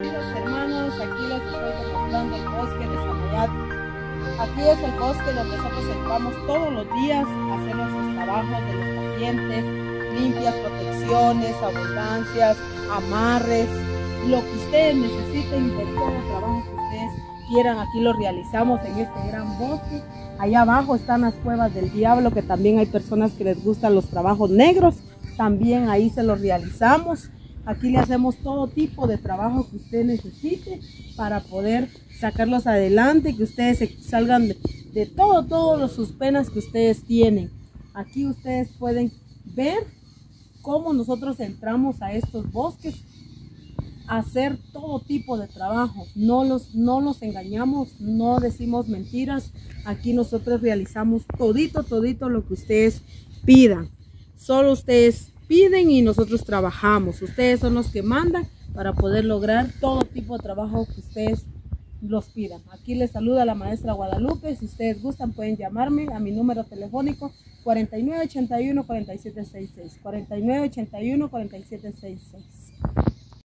Queridos hermanos, aquí les estoy demostrando el bosque de Zamayat. Aquí es el bosque donde nosotros entramos todos los días a hacer nuestros trabajos de los pacientes, limpias, protecciones, abundancias, amarres, lo que ustedes necesiten de todo el trabajo que ustedes quieran, aquí lo realizamos en este gran bosque. Allá abajo están las cuevas del diablo, que también hay personas que les gustan los trabajos negros, también ahí se los realizamos. Aquí le hacemos todo tipo de trabajo que usted necesite para poder sacarlos adelante, que ustedes salgan de, de todo, todas sus penas que ustedes tienen. Aquí ustedes pueden ver cómo nosotros entramos a estos bosques a hacer todo tipo de trabajo. No los, no los engañamos, no decimos mentiras. Aquí nosotros realizamos todito, todito lo que ustedes pidan. Solo ustedes piden y nosotros trabajamos. Ustedes son los que mandan para poder lograr todo tipo de trabajo que ustedes los pidan. Aquí les saluda la maestra Guadalupe. Si ustedes gustan pueden llamarme a mi número telefónico 4981 4766. 4981 4766.